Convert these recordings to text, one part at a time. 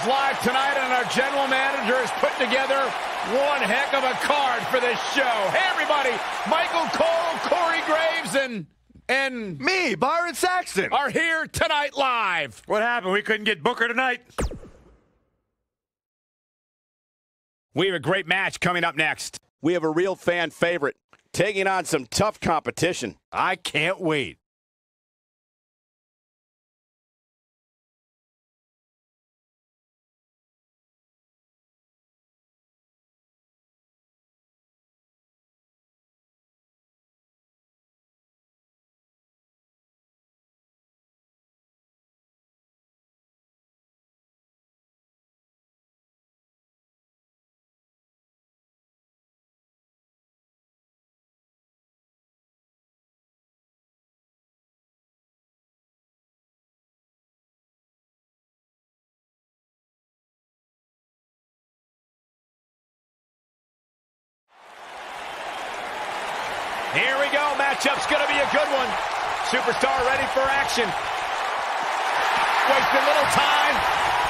back tonight, and our general manager is putting together one heck of a card for this show. Hey, everybody, Michael Cole, Corey Graves, and and me, Byron Saxton, are here tonight live. What happened? We couldn't get Booker tonight. We have a great match coming up next. We have a real fan favorite taking on some tough competition. I can't wait. Matchup's going to be a good one. Superstar ready for action. Wasted little time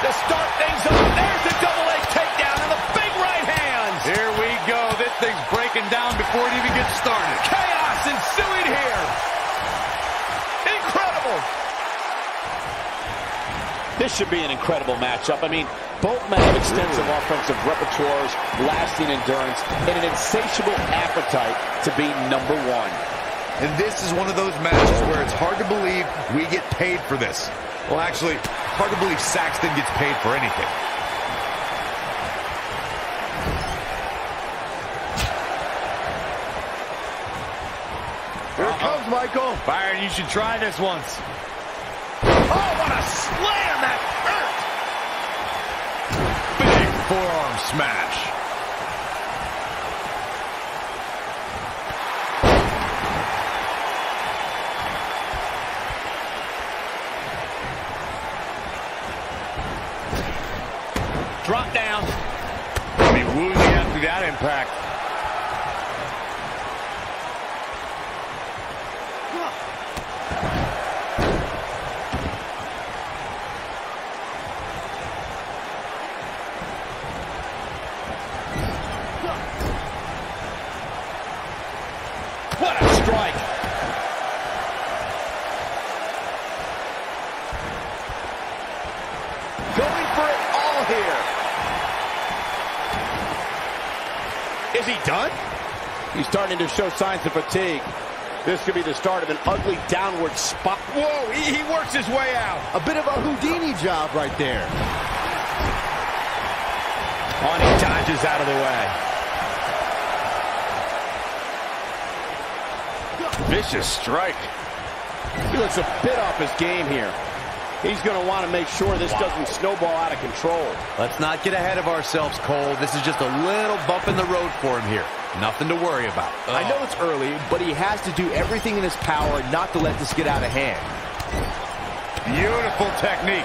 to start things off. There's the double leg takedown and the big right hands. Here we go. This thing's breaking down before it even gets started. Chaos ensuing here. Incredible. This should be an incredible matchup. I mean, both men have extensive offensive repertoires, lasting endurance, and an insatiable appetite to be number one. And this is one of those matches where it's hard to believe we get paid for this. Well, actually, hard to believe Saxton gets paid for anything. Here it comes, Michael. Byron, you should try this once. Oh, what a slam that hurt! Big forearm smash. Drop down. I mean, woozy after that impact. What a strike. Going for it all here. Is he done? He's starting to show signs of fatigue. This could be the start of an ugly downward spot. Whoa, he, he works his way out. A bit of a Houdini job right there. On he dodges out of the way. Vicious strike. He looks a bit off his game here. He's going to want to make sure this doesn't snowball out of control. Let's not get ahead of ourselves, Cole. This is just a little bump in the road for him here. Nothing to worry about. I know it's early, but he has to do everything in his power not to let this get out of hand. Beautiful technique.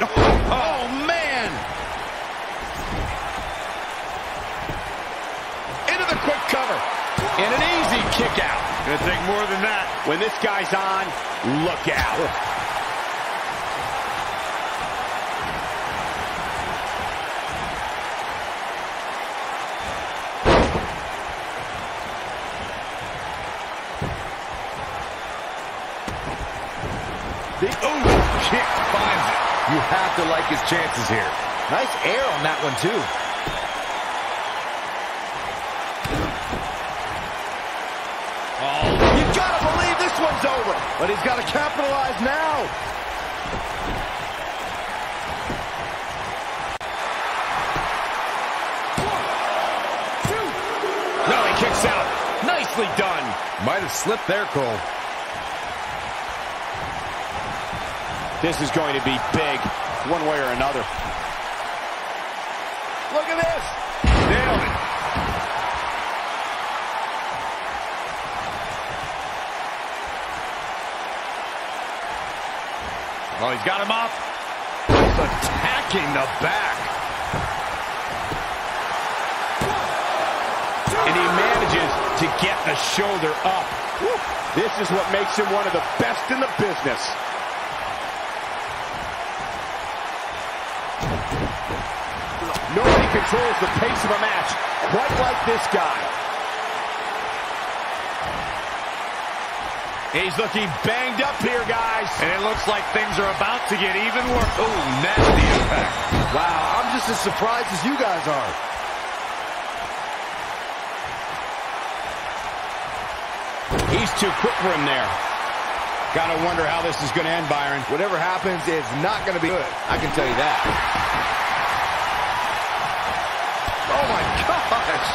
Oh, man! Into the quick cover. And an easy kick out. Gonna take more than that. When this guy's on, look out. The ooh, kick finds it. You have to like his chances here. Nice air on that one, too. But he's got to capitalize now. No, he kicks out. Nicely done. Might have slipped there, Cole. This is going to be big, one way or another. Look at this. Nailed it. Oh, he's got him up. He's attacking the back. And he manages to get the shoulder up. This is what makes him one of the best in the business. Nobody controls the pace of a match quite like this guy. He's looking banged up here, guys. And it looks like things are about to get even worse. Oh, nasty impact. Wow, I'm just as surprised as you guys are. He's too quick for him there. Gotta wonder how this is going to end, Byron. Whatever happens, it's not going to be good. I can tell you that. Oh, my gosh.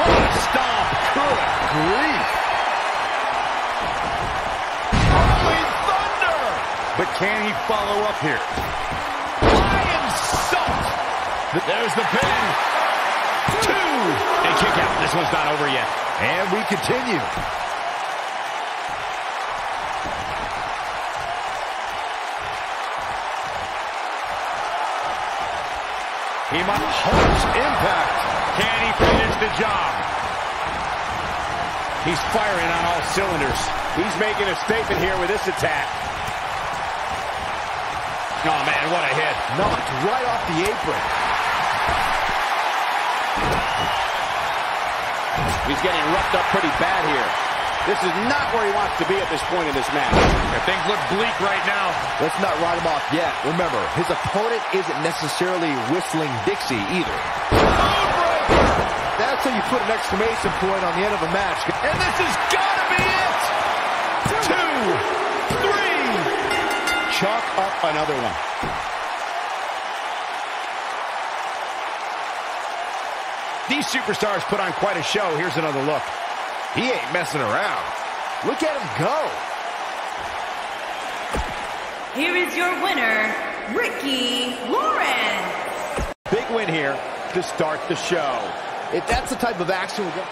What a stomp. Good grief. But can he follow up here? Lionsault. There's the pin. Two. And kick out. This one's not over yet. And we continue. He might harsh impact. Can he finish the job? He's firing on all cylinders. He's making a statement here with this attack. Oh, man, what a hit. Knocked right off the apron. He's getting roughed up pretty bad here. This is not where he wants to be at this point in this match. If things look bleak right now. Let's not write him off yet. Remember, his opponent isn't necessarily whistling Dixie either. That's how you put an exclamation point on the end of a match. And this has got to be it. Two, three. Chalk up another one. These superstars put on quite a show. Here's another look. He ain't messing around. Look at him go. Here is your winner, Ricky Lawrence. Big win here to start the show. If that's the type of action we're going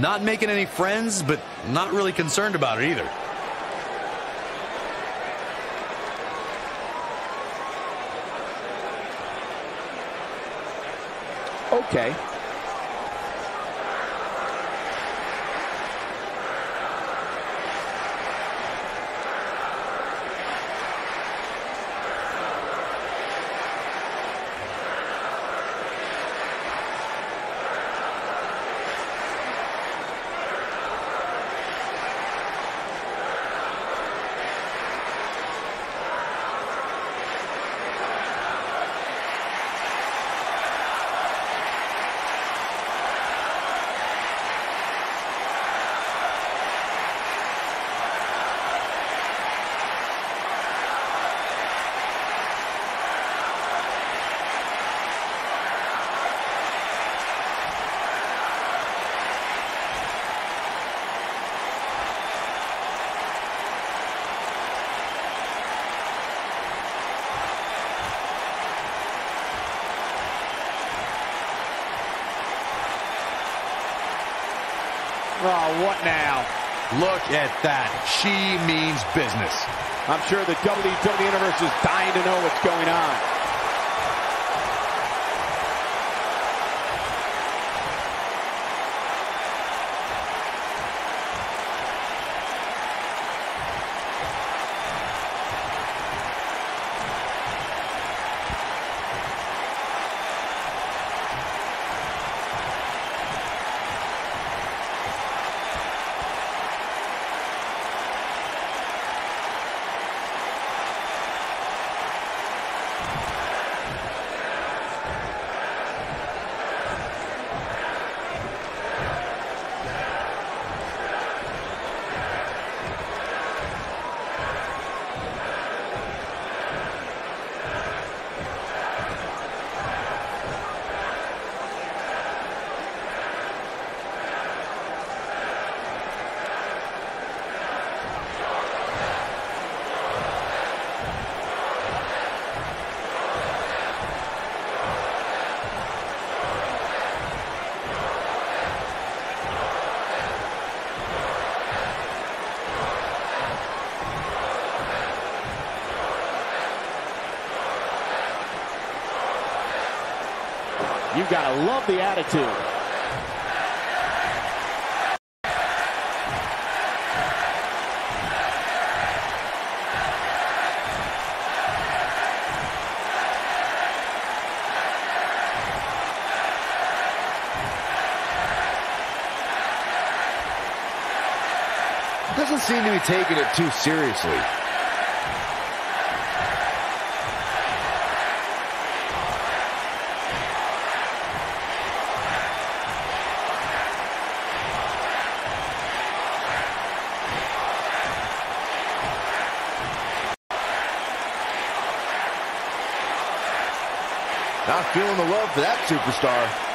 Not making any friends, but not really concerned about it either. Okay. Oh, what now? Look at that. She means business. I'm sure the WWE Universe is dying to know what's going on. Gotta love the attitude. Doesn't seem to be taking it too seriously. Superstar.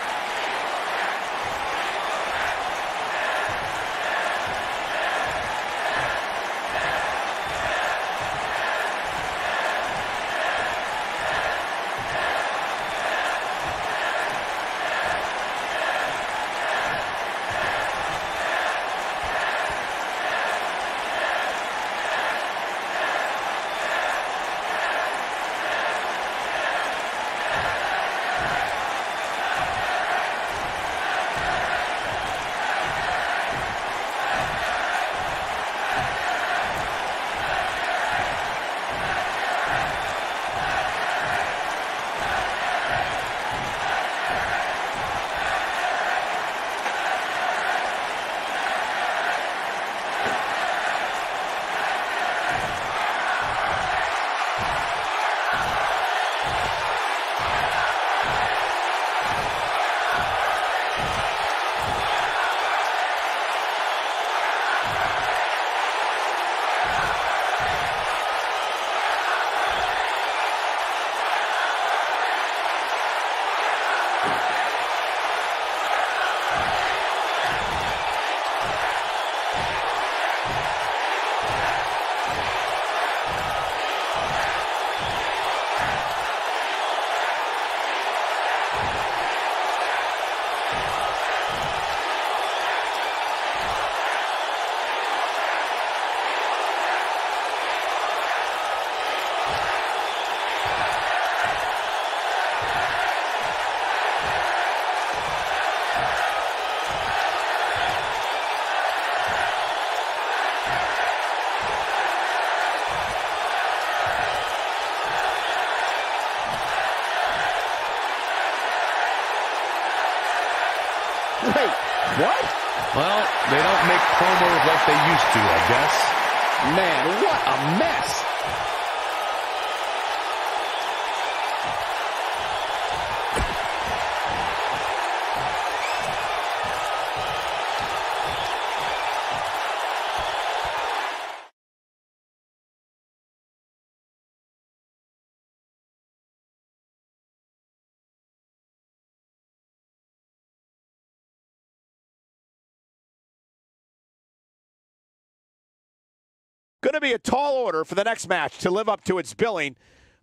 Going to be a tall order for the next match to live up to its billing,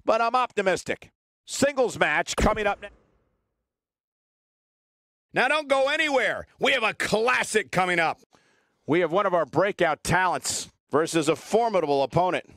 but I'm optimistic. Singles match coming up. Now, don't go anywhere. We have a classic coming up. We have one of our breakout talents versus a formidable opponent.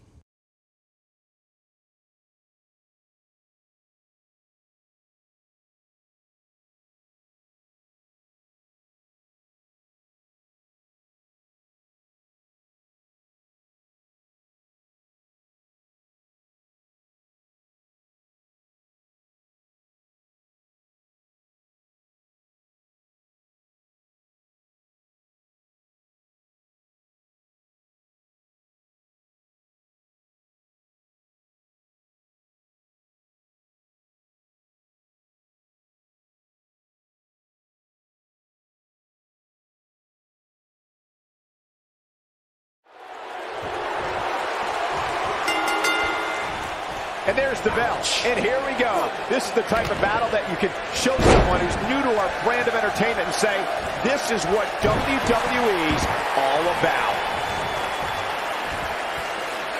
And there's the bell. And here we go. This is the type of battle that you can show someone who's new to our brand of entertainment and say, this is what WWE's all about.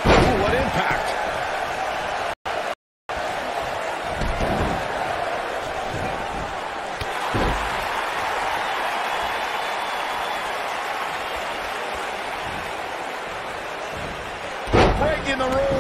Ooh, what impact. Breaking the rules.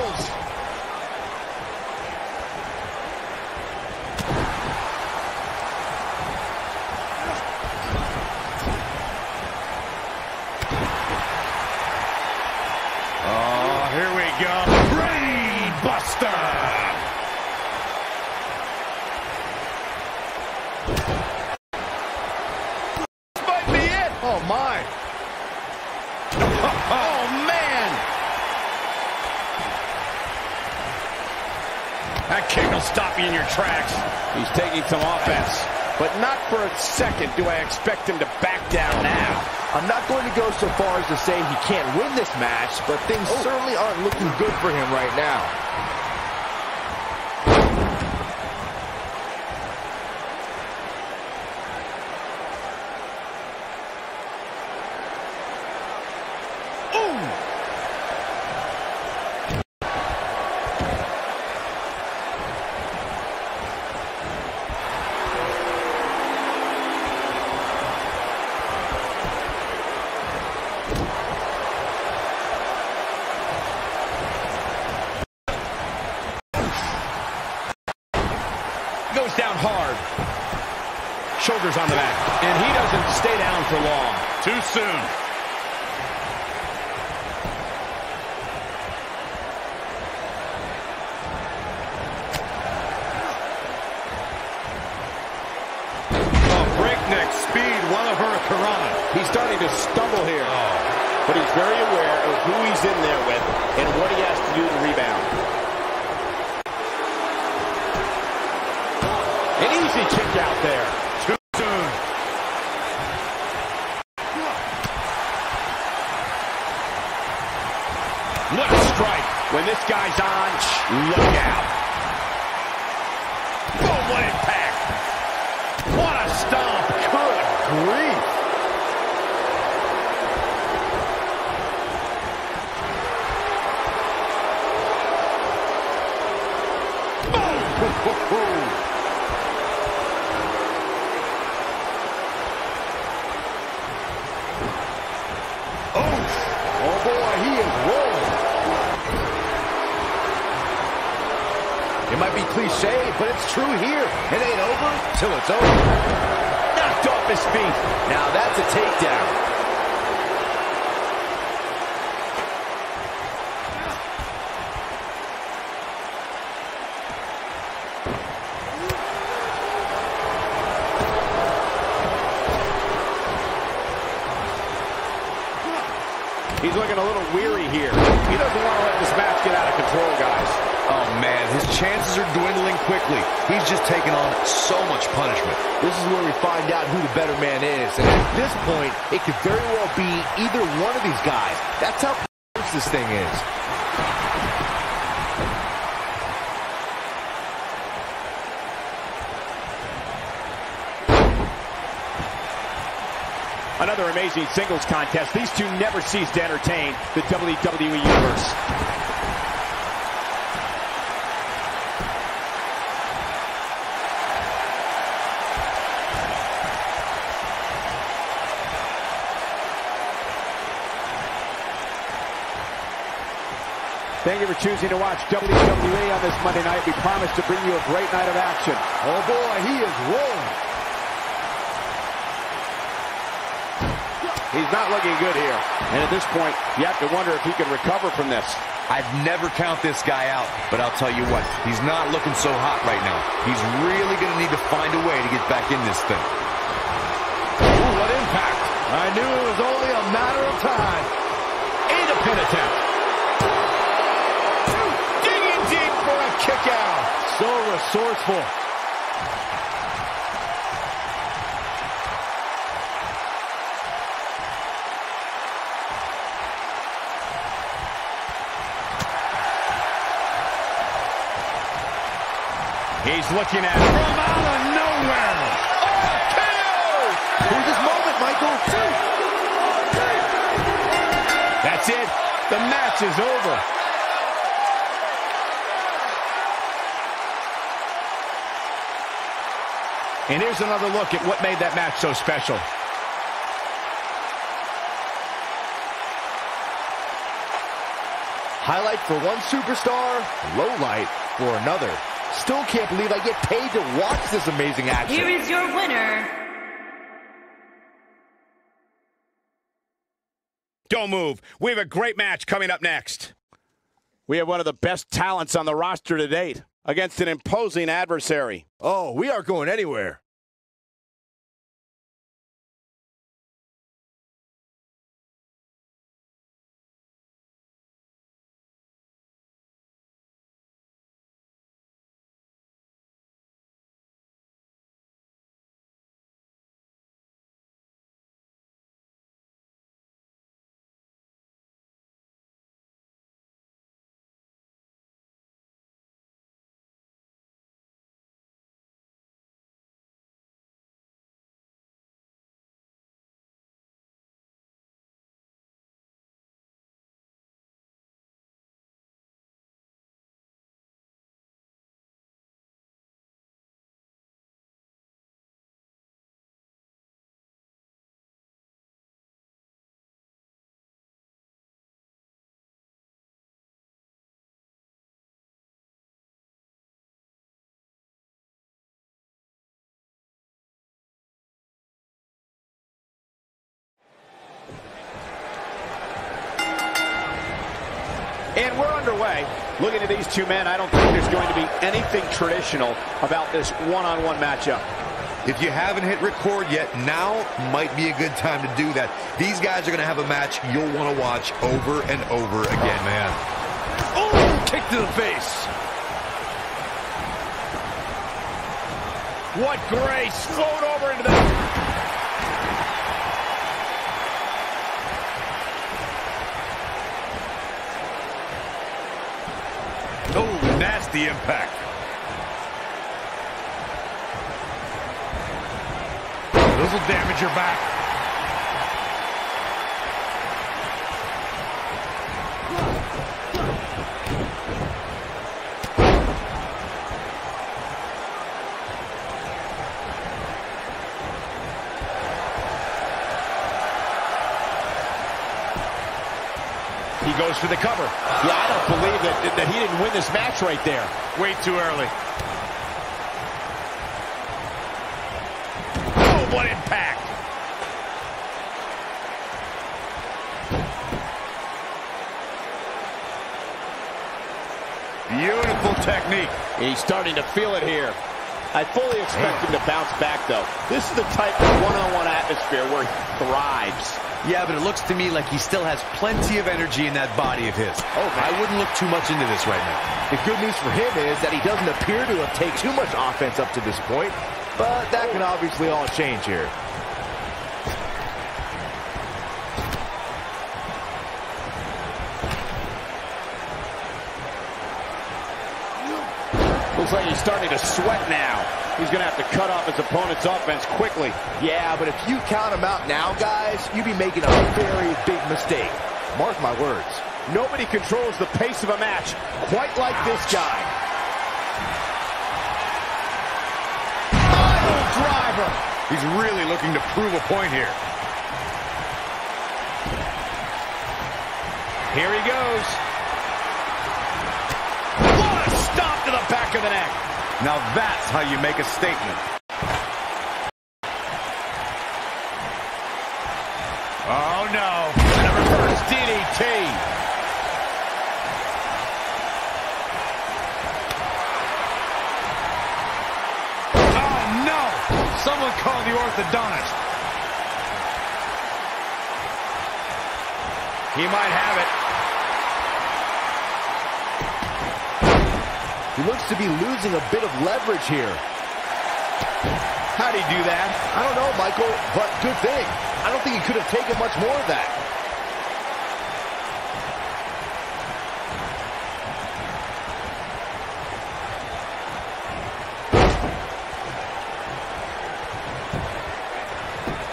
Oh, my. Oh, man! That kick will stop you in your tracks. He's taking some offense. But not for a second do I expect him to back down now. I'm not going to go so far as to say he can't win this match, but things oh. certainly aren't looking good for him right now. Goes down hard. Shoulders on the back. And he doesn't stay down for long. Too soon. Oh, breakneck speed, one of Hurricanrana. He's starting to stumble here. Oh. But he's very aware of who he's in there with and what he has to do to rebound. An easy kick out there. Too soon. What a strike. When this guy's on, look out. Oh, what impact. What a stomp. Good grief. Oh, boy, he is rolling. It might be cliche, but it's true here. It ain't over till it's over. Knocked off his feet. Now that's a takedown. He's looking a little weary here. He doesn't want to let this match get out of control, guys. Oh, man, his chances are dwindling quickly. He's just taking on so much punishment. This is where we find out who the better man is. And at this point, it could very well be either one of these guys. That's how close this thing is. Another amazing singles contest. These two never cease to entertain the WWE Universe. Choosing to watch WWE on this Monday night. We promise to bring you a great night of action. Oh, boy, he is rolling. He's not looking good here. And at this point, you have to wonder if he can recover from this. I'd never count this guy out, but I'll tell you what, he's not looking so hot right now. He's really going to need to find a way to get back in this thing. Ooh, what impact. I knew it was only a matter of time. Eight a pin attempt. Out. So resourceful. He's looking at it from out of nowhere. Here's his moment, Michael. That's it. The match is over. And here's another look at what made that match so special. Highlight for one superstar, low light for another. Still can't believe I get paid to watch this amazing action. Here is your winner, Don't move. We have a great match coming up next. We have one of the best talents on the roster to date against an imposing adversary. Oh, we aren't going anywhere. And we're underway. Looking at these two men, I don't think there's going to be anything traditional about this one-on-one -on -one matchup. If you haven't hit record yet, now might be a good time to do that. These guys are going to have a match you'll want to watch over and over again. Man. Oh, kick to the face. What grace. Float over into the... Nasty impact. This will damage your back. Goes for the cover. Yeah, I don't believe that, that he didn't win this match right there. Way too early. Oh, what impact. Beautiful technique. He's starting to feel it here. I fully expect him to bounce back, though. This is the type of one-on-one -on -one atmosphere where he thrives. Yeah, but it looks to me like he still has plenty of energy in that body of his. Oh, I wouldn't look too much into this right now. The good news for him is that he doesn't appear to have taken too much offense up to this point, but that can obviously all change here. Looks like he's starting to sweat now. He's going to have to cut off his opponent's offense quickly. Yeah, but if you count him out now, guys, you'd be making a very big mistake. Mark my words. Nobody controls the pace of a match quite like this guy. Driver. He's really looking to prove a point here. Here he goes. What a stop to the back of the neck. Now that's how you make a statement. Oh, no. And reverse DDT. Oh, no. Someone call the orthodontist. He might have it. Looks to be losing a bit of leverage here. How'd he do that? I don't know, Michael, but good thing. I don't think he could have taken much more of that.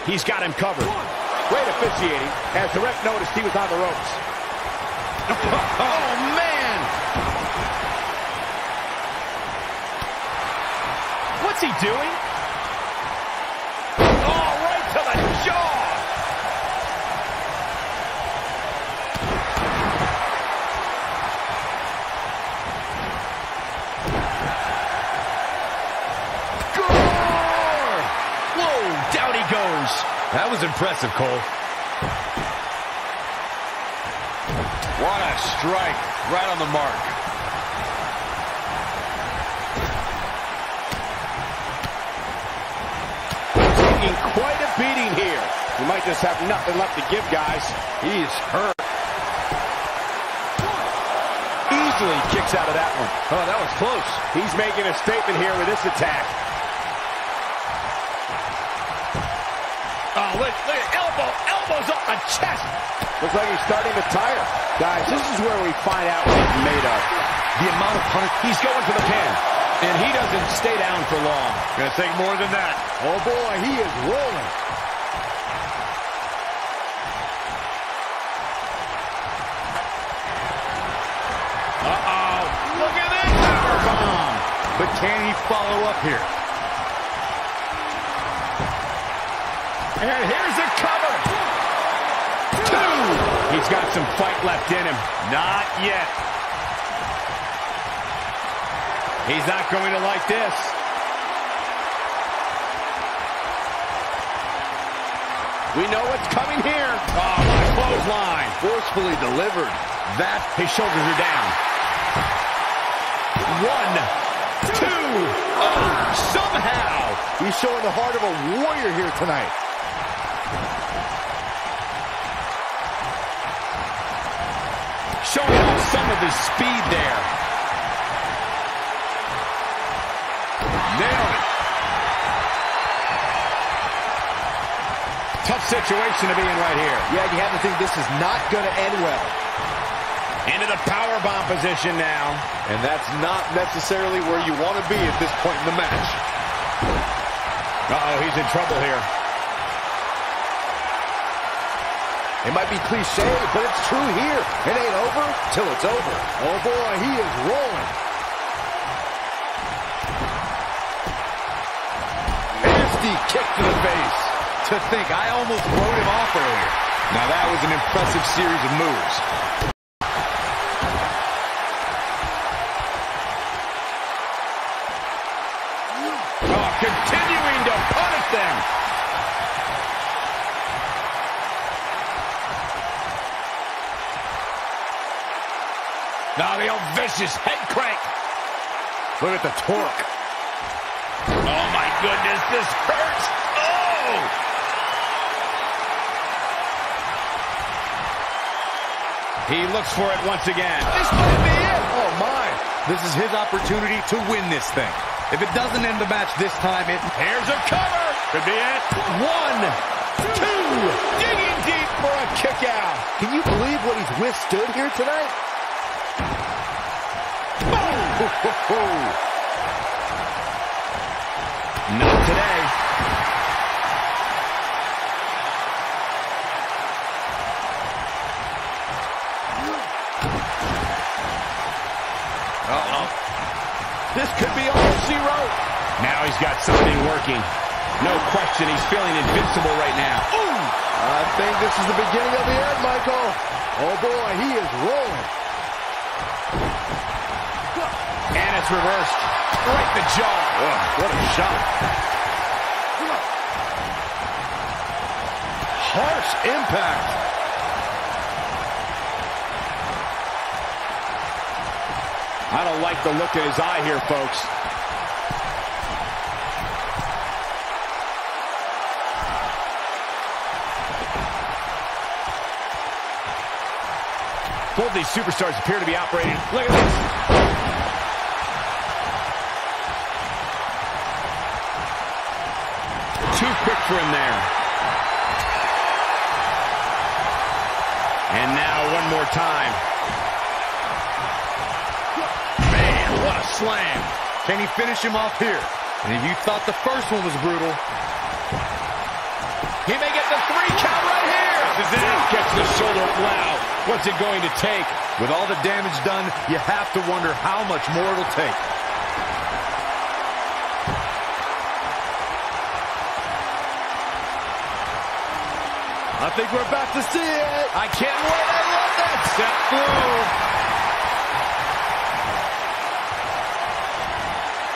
He's got him covered. Great officiating as the ref noticed he was on the ropes. oh, man! What's he doing? Oh, right to the jaw! Gore! Whoa, down he goes. That was impressive, Cole. What a strike. Right on the mark. He might just have nothing left to give, guys. He's hurt. Easily kicks out of that one. Oh, that was close. He's making a statement here with this attack. Oh, look, look at elbow. Elbows up the chest. Looks like he's starting to tire. Guys, this is where we find out what he's made of. The amount of punch. He's going for the pin. And he doesn't stay down for long. Gonna take more than that. Oh, boy, he is rolling. Can he follow up here? And here's the cover. Two. He's got some fight left in him. Not yet. He's not going to like this. We know what's coming here. Oh, what a clothesline. Forcefully delivered. That, his shoulders are down. One, oh, somehow. He's showing the heart of a warrior here tonight. Showing off some of his speed there. Nailed it. Tough situation to be in right here. Yeah, you have to think this is not going to end well. Into the power bomb position now. And that's not necessarily where you want to be at this point in the match. Uh-oh, he's in trouble here. It might be cliche, but it's true here. It ain't over till it's over. Oh boy, he is rolling. Nasty kick to the face. To think, I almost wrote him off earlier. Now that was an impressive series of moves. Vicious head crank. Look at the torque. Oh, my goodness, this hurts. Oh! He looks for it once again. This might be it. Oh, my. This is his opportunity to win this thing. If it doesn't end the match this time, it... Here's a cover. Could be it. One, two, digging deep for a kick out. Can you believe what he's withstood here tonight? Not today. Uh-oh. This could be all wrote. Now he's got something working. No question, he's feeling invincible right now. Ooh! I think this is the beginning of the end, Michael. Oh, boy, he is rolling. And reversed. Right in the jaw. What a shot. Harsh impact. I don't like the look in his eye here, folks. Both these superstars appear to be operating. Look at this. There. And now one more time. Man, what a slam. Can he finish him off here? And if you thought the first one was brutal, He may get the three count right here. This is it. Gets the shoulder up. What's it going to take? with all the damage done, you have to wonder how much more it'll take. Think we're about to see it. I can't wait. I love that. Step through.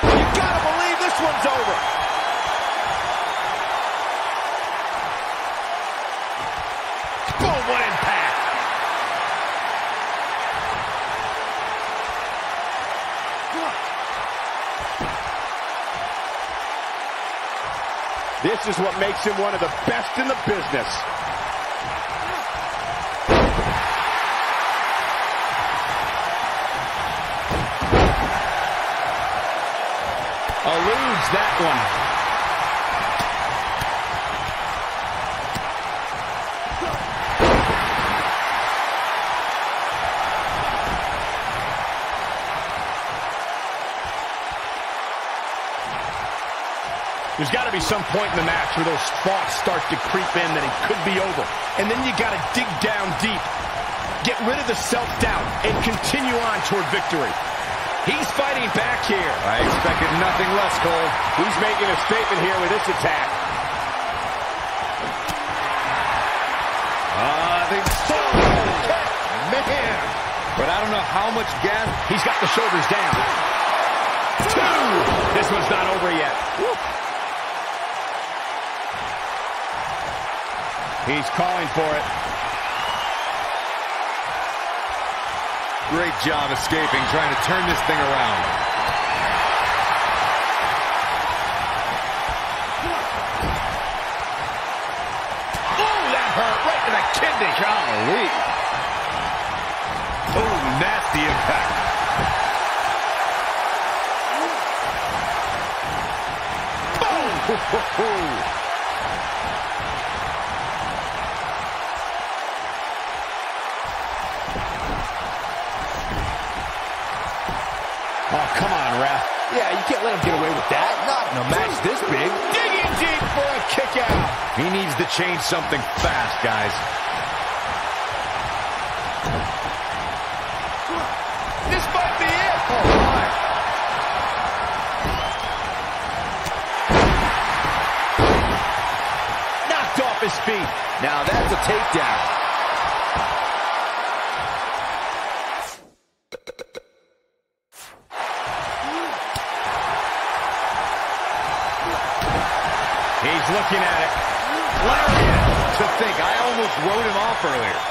You gotta believe this one's over. Boom, what impact. This is what makes him one of the best in the business. Eludes that one. There's got to be some point in the match where those thoughts start to creep in that it could be over. And then you got to dig down deep. Get rid of the self-doubt and continue on toward victory. He's fighting back here. I expected nothing less, Cole. He's making a statement here with this attack. Ah, they Man. But I don't know how much gas. He's got the shoulders down. Two. This one's not over yet. He's calling for it. Great job escaping, trying to turn this thing around. Oh, that hurt right to the kidney. Golly. Oh, nasty impact. Oh, come on, ref. Yeah, you can't let him get away with that. Not in a match this big. Digging deep for a kick out. He needs to change something fast, guys. This might be it. Oh, my. Knocked off his feet. Now that's a takedown. Looking at it. Lariat! To think, I almost wrote him off earlier.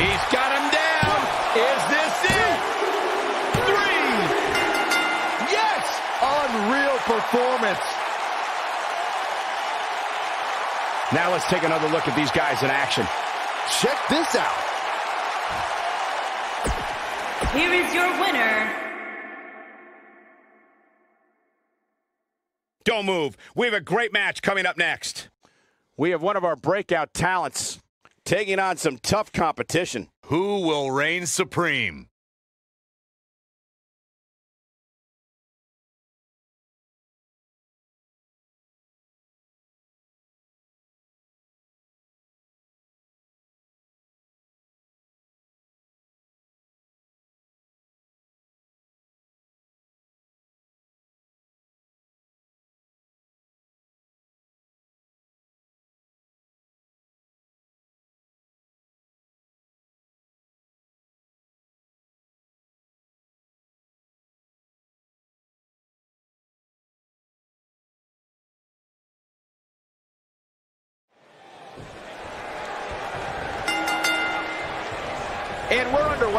He's got him down. Is this it? Three. Yes. Unreal performance. Now let's take another look at these guys in action. Check this out. Here is your winner, Don't move. We have a great match coming up next. We have one of our breakout talents taking on some tough competition. Who will reign supreme?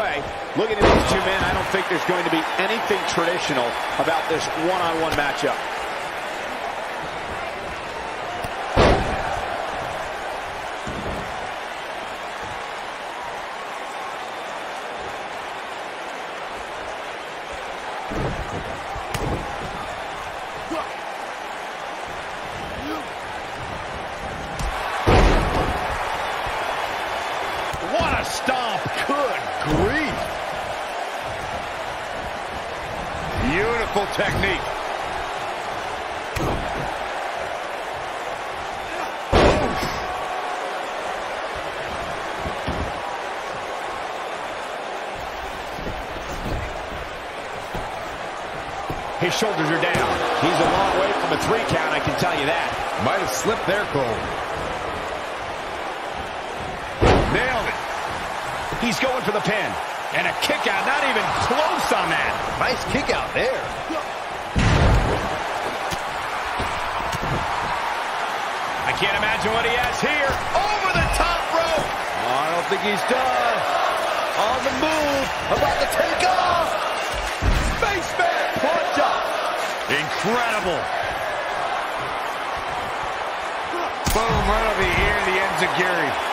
And. Looking at these two men, I don't think there's going to be anything traditional about this one-on-one matchup. What a stomp. Good grief. Beautiful technique. His shoulders are down. He's a long way from a three count, I can tell you that. Might have slipped there, Cole. Nailed it. He's going for the pin. And a kick out, not even close on that. Nice kick out there. I can't imagine what he has here. Over the top rope. Oh, I don't think he's done. On the move. About to take off. Incredible. Boom, right over here. the end the enziguri.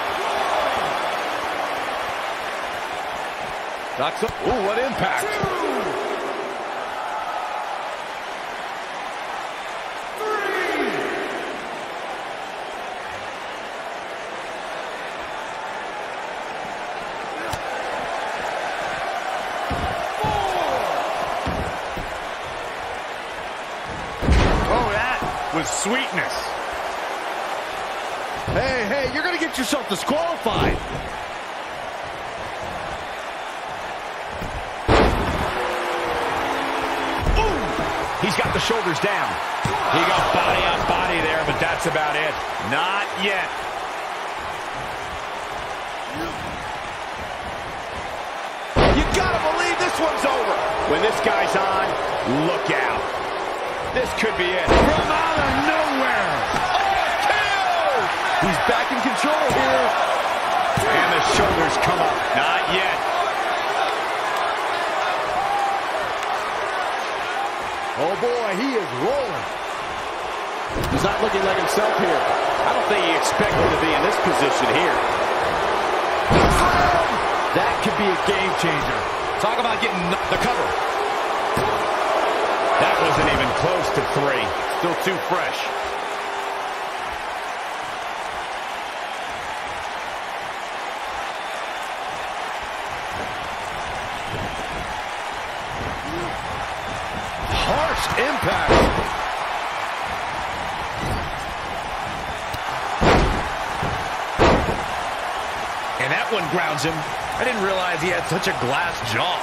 Knocks up. Ooh, what impact. Oh, that was sweetness. Hey, hey, you're going disqualified. He's got the shoulders down. He got body on body there, but that's about it. Not yet. You gotta believe this one's over. When this guy's on, look out. This could be it. From out of nowhere. He's back in control here. And the shoulders come up. Not yet. Oh, boy, he is rolling. He's not looking like himself here. I don't think he expected to be in this position here. That could be a game changer. Talk about getting the cover. That wasn't even close to three. Still too fresh. Harsh impact. And him. I didn't realize he had such a glass jaw.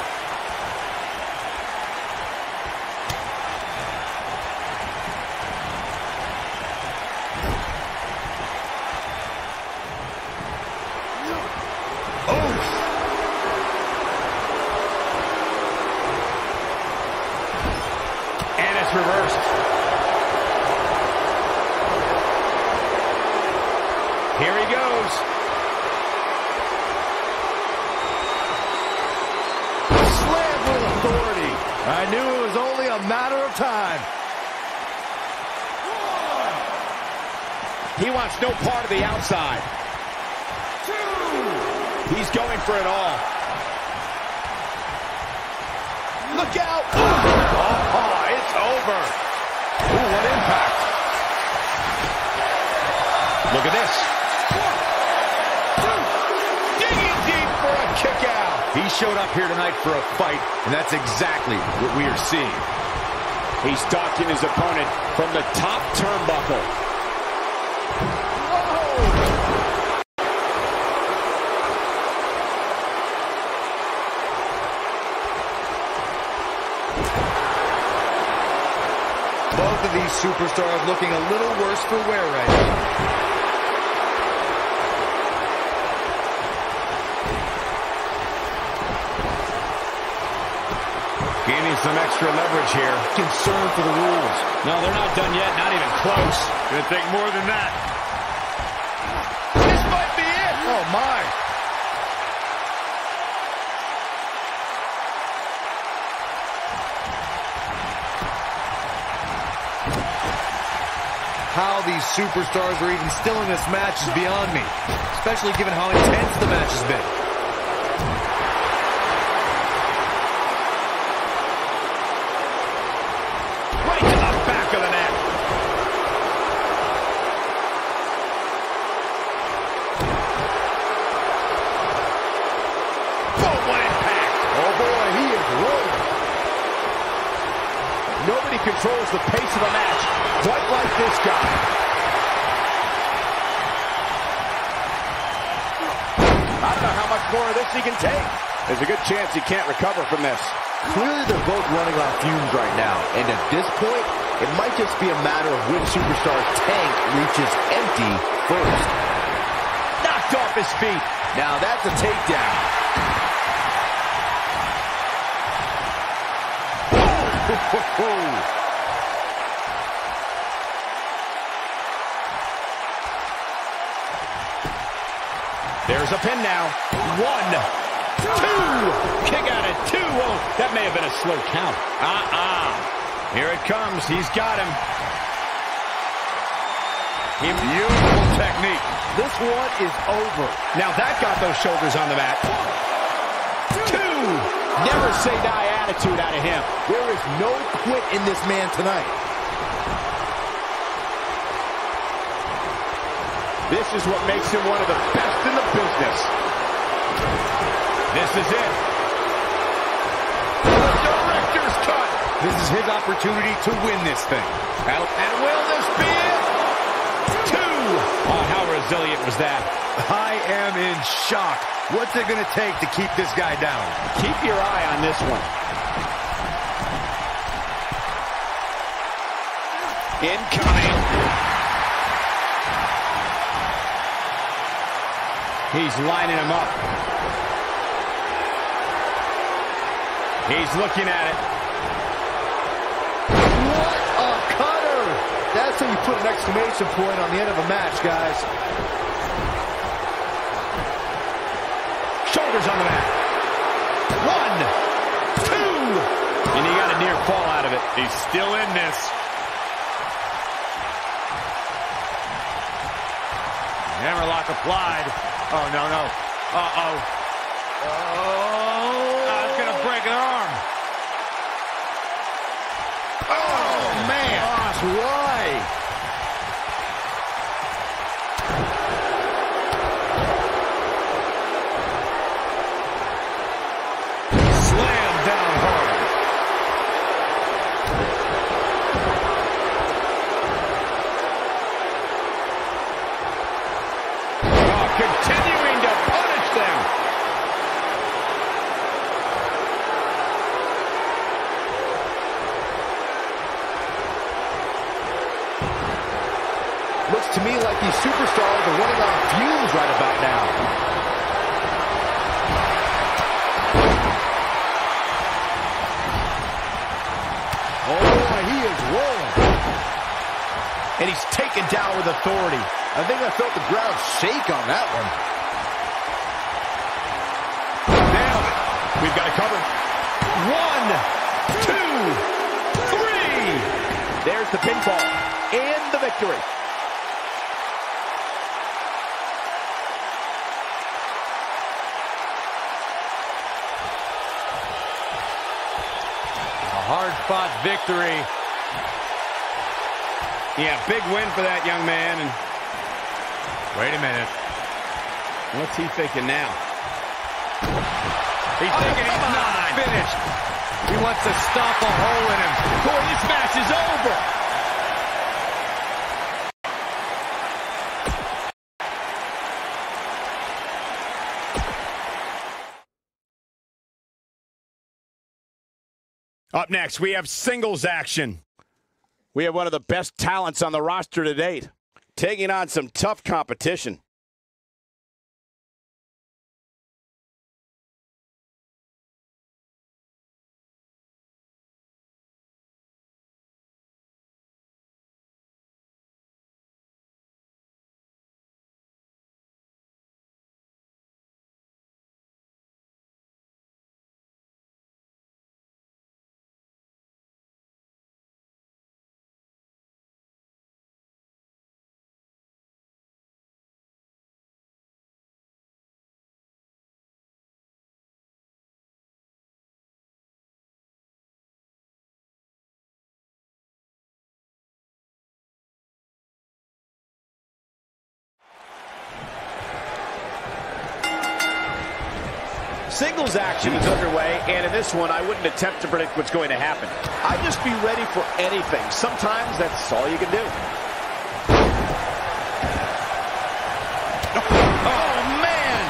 And it's reversed. Here he goes. Slam with authority. I knew it was only a matter of time. He wants no part of the outside. He's going for it all. Look out! Oh, it's over. Ooh, what impact. Look at this. Digging deep for a kick out. He showed up here tonight for a fight, and that's exactly what we are seeing. He's stalking his opponent from the top turnbuckle. Both of these superstars looking a little worse for wear right now. Gaining some extra leverage here. Concern for the rules. No, they're not done yet. Not even close. Gonna take more than that. These superstars are even still in this match is beyond me, especially given how intense the match has been. Right to the back of the neck. Boom, what impact. Oh, boy, he is rolling. Nobody controls the pace of a match quite like this guy. I don't know how much more of this he can take. There's a good chance he can't recover from this. Clearly, they're both running on fumes right now. And at this point, it might just be a matter of which superstar's tank reaches empty first. Knocked off his feet. Now, that's a takedown. There's a pin now. One, two. Kick out at two. Whoa, that may have been a slow count. Uh-uh. Here it comes. He's got him. Beautiful technique. This one is over. Now that got those shoulders on the mat. Two. Never say die attitude out of him. There is no quit in this man tonight. This is what makes him one of the best in the business. This is it. The director's cut. This is his opportunity to win this thing. And, and will this be it? Two. Oh, how resilient was that? I am in shock. What's it going to take to keep this guy down? Keep your eye on this one. Incoming. He's lining him up. He's looking at it. What a cutter! That's how you put an exclamation point on the end of a match, guys. fingers on the mat. One, two, and he got a near fall out of it. He's still in this. Hammerlock applied. Oh, no, no. Uh-oh. Oh. Uh, it's going to break an arm. Oh, Gosh, why? Slam down hard. Oh, continuing to punish them. Looks to me like these superstars are running on fumes right about now. Oh, boy, he is rolling. And he's taken down with authority. I think I felt the ground shake on that one. Nailed it. We've got it covered. One, two, three. There's the pinfall and the victory. A hard-fought victory. Yeah, big win for that young man. And Wait a minute. What's he thinking now? He's oh, thinking he's not finished. He wants to stop a hole in him. Boy, this match is over. Up next, we have singles action. We have one of the best talents on the roster to date, taking on some tough competition. Singles action is underway, and in this one, I wouldn't attempt to predict what's going to happen. I'd just be ready for anything. Sometimes that's all you can do. Oh, man!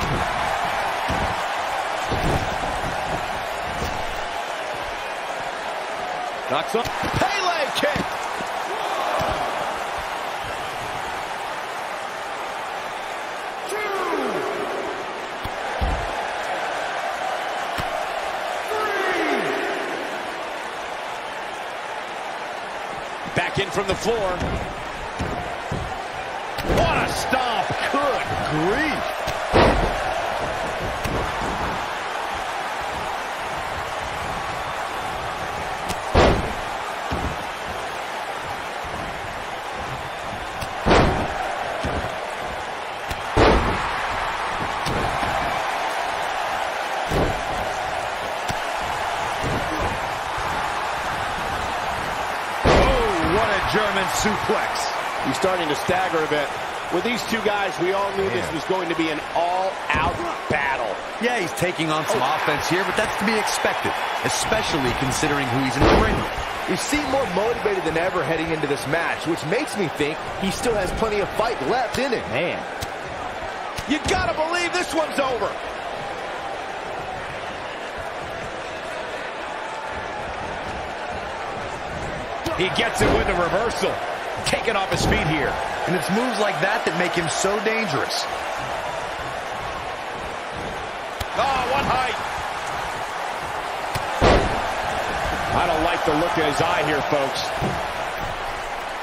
Knocks up. Pele kick! Back in from the floor. What a stomp. Good grief. Oh, what a German suplex. He's starting to stagger a bit. With these two guys, we all knew this was going to be an all-out battle. Yeah, he's taking on some oh. offense here, but that's to be expected, especially considering who he's in the ring with. He seemed more motivated than ever heading into this match, which makes me think he still has plenty of fight left in him. Man. You gotta believe this one's over. He gets it with a reversal taken off his feet here. And it's moves like that that make him so dangerous. Oh, what height. I don't like the look in his eye here, folks.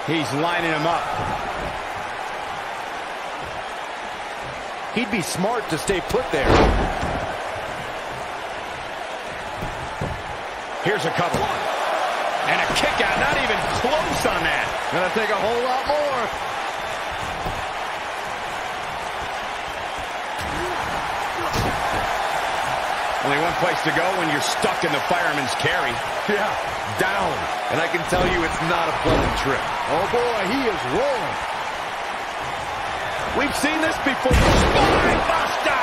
He's lining him up. He'd be smart to stay put there. Here's a couple. And a kick out, not even close on that. Gonna take a whole lot more. Only one place to go when you're stuck in the fireman's carry. Yeah, down. And I can tell you it's not a pleasant trip. Oh boy, he is rolling. We've seen this before. Spinebuster!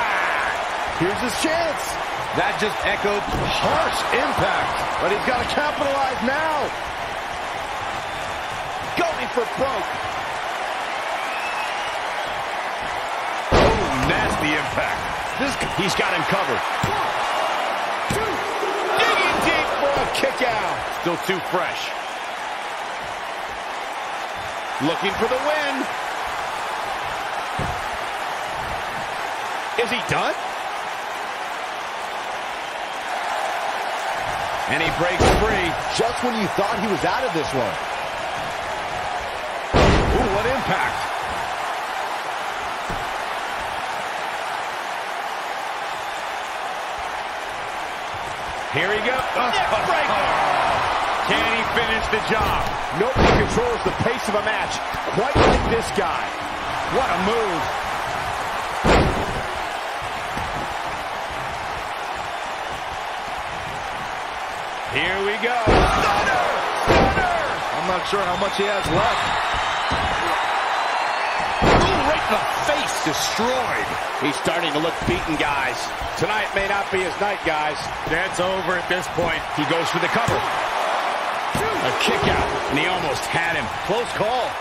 Here's his chance. That just echoed Harsh impact. But he's got to capitalize now. Going for broke. Oh, nasty impact. This, he's got him covered. Digging deep for a kick out. Still too fresh. Looking for the win. Is he done? And he breaks free. Just when you thought he was out of this one. Ooh, what impact. Here he goes. Neckbreaker. Oh, oh. Can he finish the job? Nobody controls the pace of a match quite like this guy. What a move. Here we go. Stunner! Stunner! I'm not sure how much he has left. Ooh, right in the face. Destroyed. He's starting to look beaten, guys. Tonight may not be his night, guys. That's over at this point. He goes for the cover. A kick out, and he almost had him. Close call.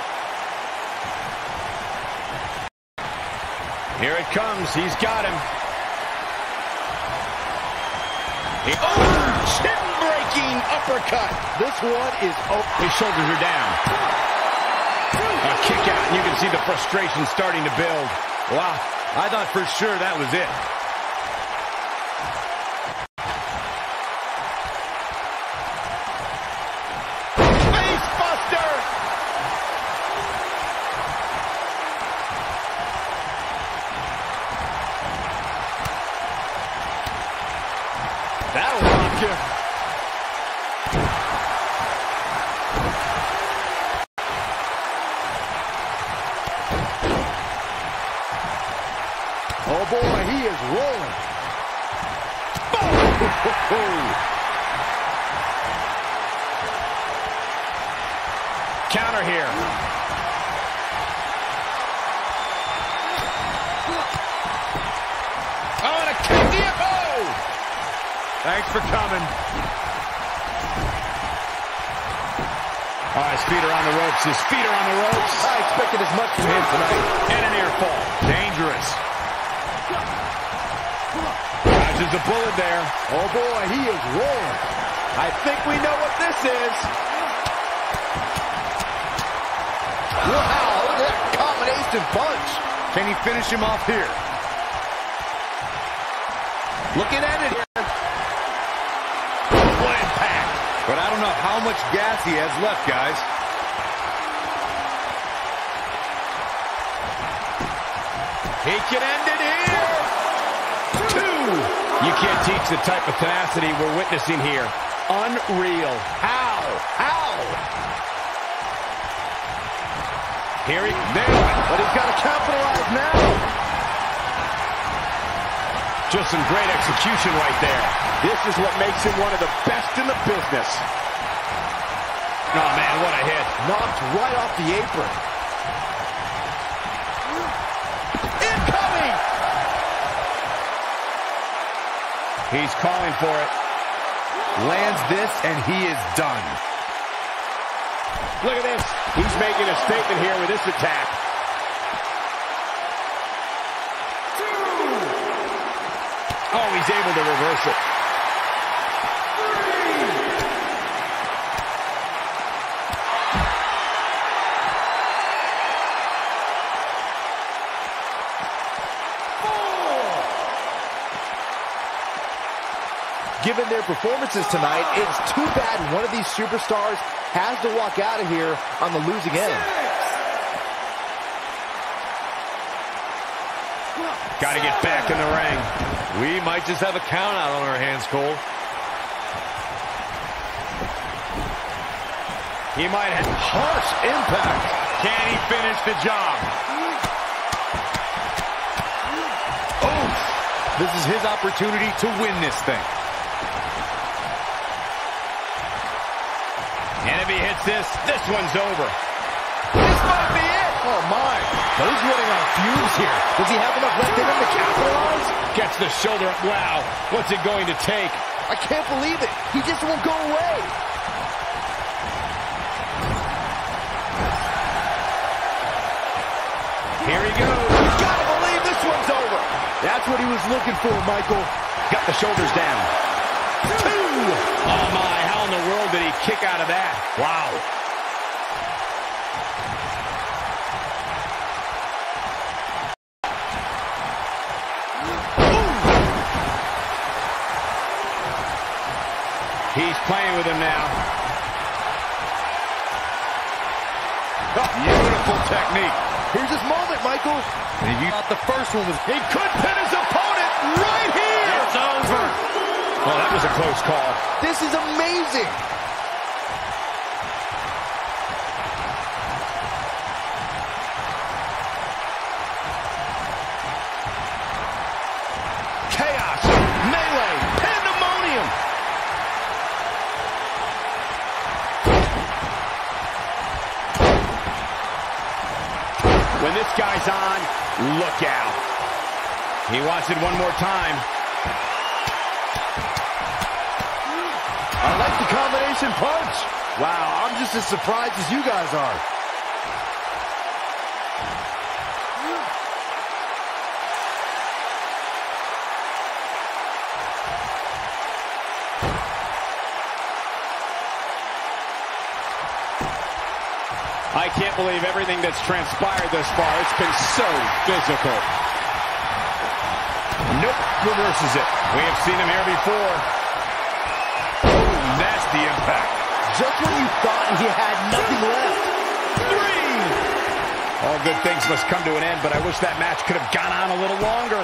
Here it comes. He's got him. He, oh, chin-breaking uppercut. This one is oh, His shoulders are down. A kick out, and you can see the frustration starting to build. Wow, I thought for sure that was it. Wow, look at that combination punch. Can he finish him off here? Looking at it here. What impact. But I don't know how much gas he has left, guys. He can end it here. Two. You can't teach the type of tenacity we're witnessing here. Unreal. How? How? Here he, there. But he's got to capitalize now. Just some great execution right there. This is what makes him one of the best in the business. Oh, man, what a hit. Knocked right off the apron. Incoming! He's calling for it. Lands this, and he is done. Look at this. He's making a statement here with this attack. Oh, he's able to reverse it. Their performances tonight, it's too bad one of these superstars has to walk out of here on the losing end. Got to get back in the ring. We might just have a count out on our hands, Cole. He might have harsh impact. Can he finish the job? Oh, this is his opportunity to win this thing. And if he hits this, this one's over. This might be it. Oh, my. But he's running on fumes here. Does he have enough left in him to capitalize? Gets the shoulder up. Wow. What's it going to take? I can't believe it. He just won't go away. Here he goes. You gotta believe this one's over. That's what he was looking for, Michael. Got the shoulders down. Two. Oh, my. How in the world did he kick out of that? Wow. He's playing with him now. Oh, beautiful technique. Here's his moment, Michael. And you thought the first one was... He could pin his opponent Oh, that was a close call. This is amazing. Chaos, melee, pandemonium. When this guy's on, look out. He wants it one more time. Combination punch. Wow, I'm just as surprised as you guys are. I can't believe everything that's transpired thus far. It's been so physical. Nope, reverses it. We have seen him here before. Just when you thought he had nothing left. Three! All good things must come to an end, but I wish that match could have gone on a little longer.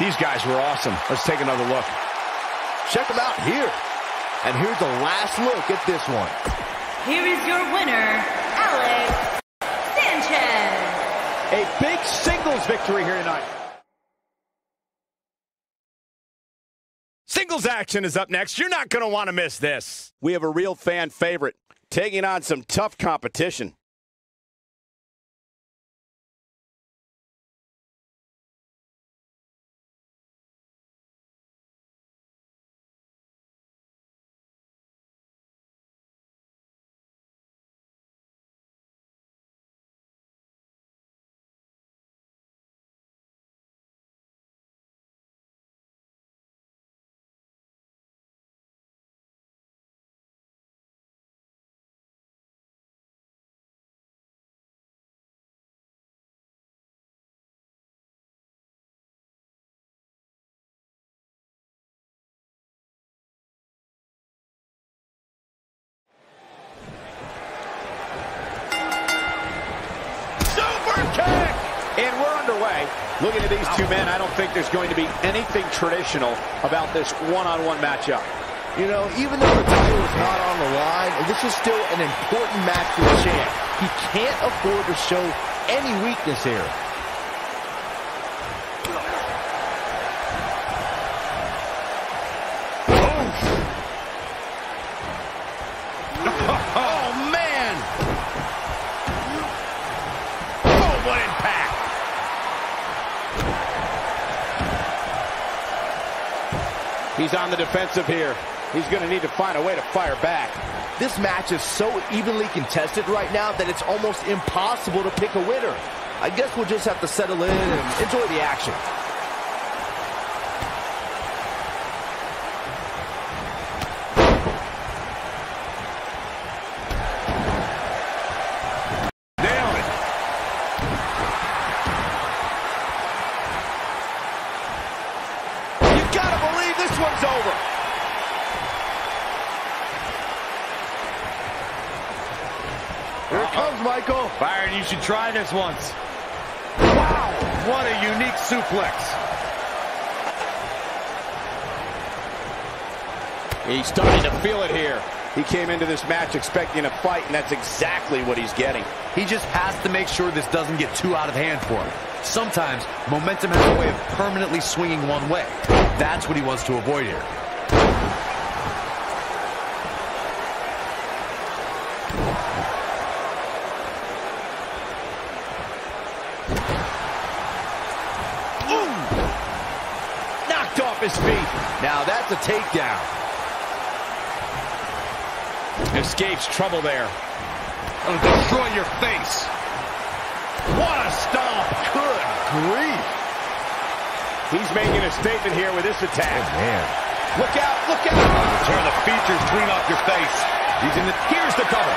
These guys were awesome. Let's take another look. Check them out here. And here's the last look at this one. Here is your winner, Alex Sanchez. A big singles victory here tonight. Singles action is up next. You're not going to want to miss this. We have a real fan favorite taking on some tough competition. Looking at these two men, I don't think there's going to be anything traditional about this one-on-one matchup. You know, even though the title is not on the line, this is still an important match for champ. He can't afford to show any weakness here. He's on the defensive here. He's going to need to find a way to fire back. This match is so evenly contested right now that it's almost impossible to pick a winner. I guess we'll just have to settle in and enjoy the action. Nailed it. You gotta believe this one's over. Here it comes, Michael. Byron, you should try this once. Wow, what a unique suplex. He's starting to feel it here. He came into this match expecting a fight, and that's exactly what he's getting. He just has to make sure this doesn't get too out of hand for him. Sometimes momentum has a way of permanently swinging one way. That's what he wants to avoid here. Knocked off his feet. Now that's a takedown. Escapes trouble there. Gonna destroy your face. What a stomp. Good grief. He's making a statement here with this attack. Oh, man. Look out, look out. Tear the features clean off your face. He's in the, here's the cover.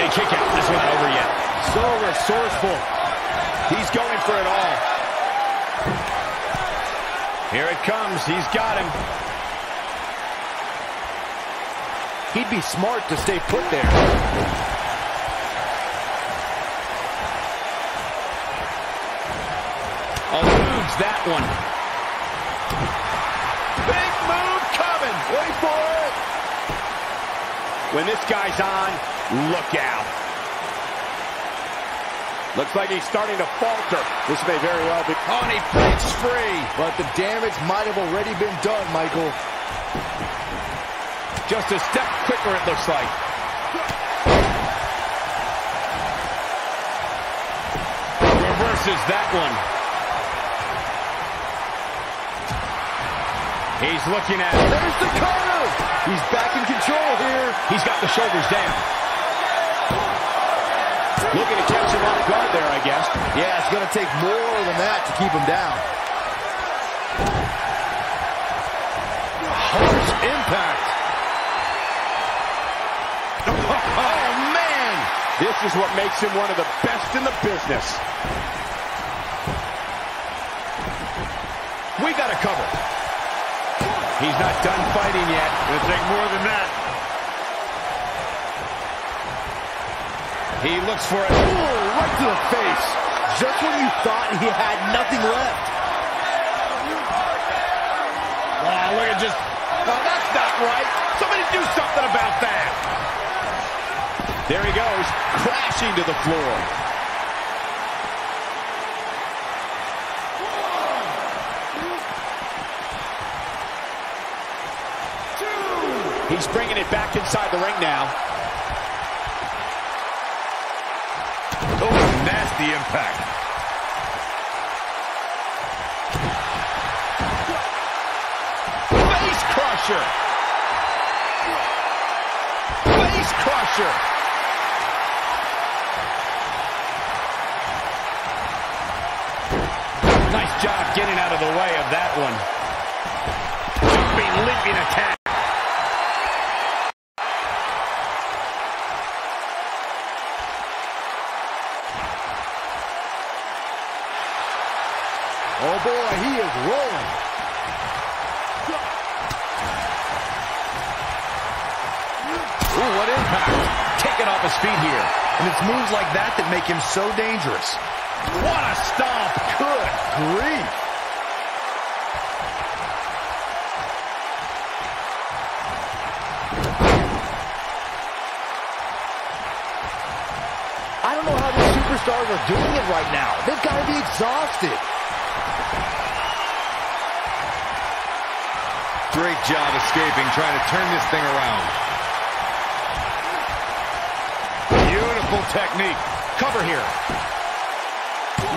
A kick out. This one's not over yet. So resourceful. He's going for it all. Here it comes. He's got him. He'd be smart to stay put there. Eludes that one. Big move coming. Wait for it. When this guy's on, look out. Looks like he's starting to falter. This may very well be. Oh, and he breaks free. But the damage might have already been done, Michael. Just a step quicker, it looks like. Reverses that one. He's looking at it. There's the cover. He's back in control here. He's got the shoulders down. Looking to off guard there, I guess. Yeah, it's going to take more than that to keep him down. Harsh impact. Oh, man. This is what makes him one of the best in the business. We got to cover. He's not done fighting yet. It'll take more than that. He looks for it. Ooh, right to the face. Just when you thought he had nothing left. Oh, look at just... Oh, that's not right. Somebody do something about that. There he goes, crashing to the floor. He's bringing it back inside the ring now. Nasty impact. Face crusher. Face crusher. Nice job getting out of the way of that one. Jumping, leaping attack. Boy, he is rolling. Ooh, what impact. Taken off his feet here. And it's moves like that that make him so dangerous. What a stomp. Good grief. I don't know how these superstars are doing it right now. They've got to be exhausted. Great job escaping, trying to turn this thing around. Beautiful technique. Cover here.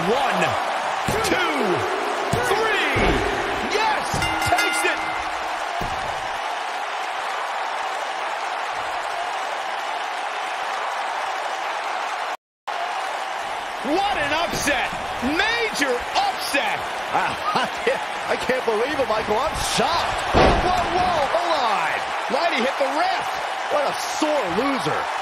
One, two, three. Yes! Takes it! What an upset! Major upset! I can't, I can't believe it, Michael. I'm shocked. Whoa, whoa, hold on. Lighty hit the ref. A sore loser.